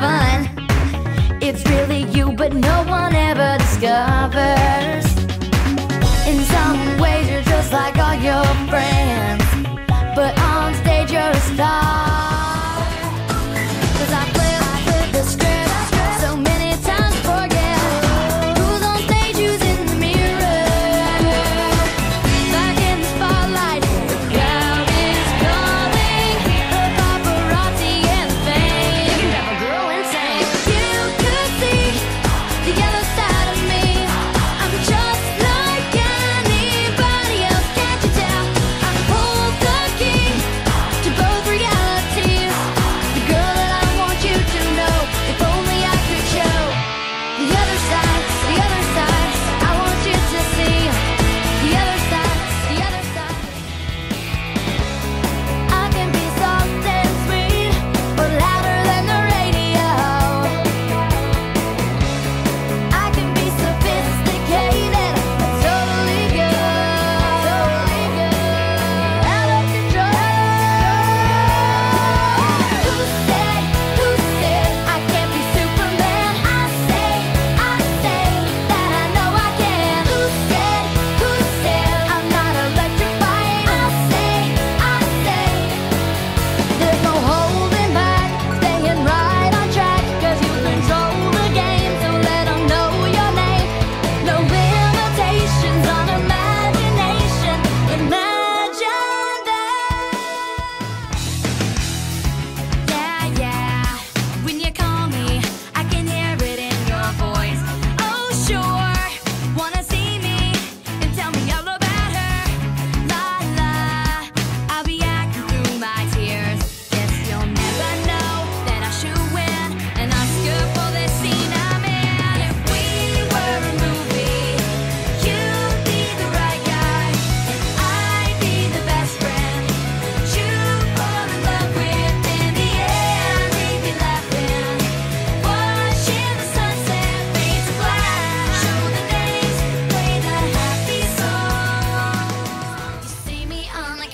fun. It's really you, but no one ever discovers. In some ways, you're just like all your friends.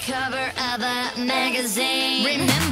cover of a magazine. Remember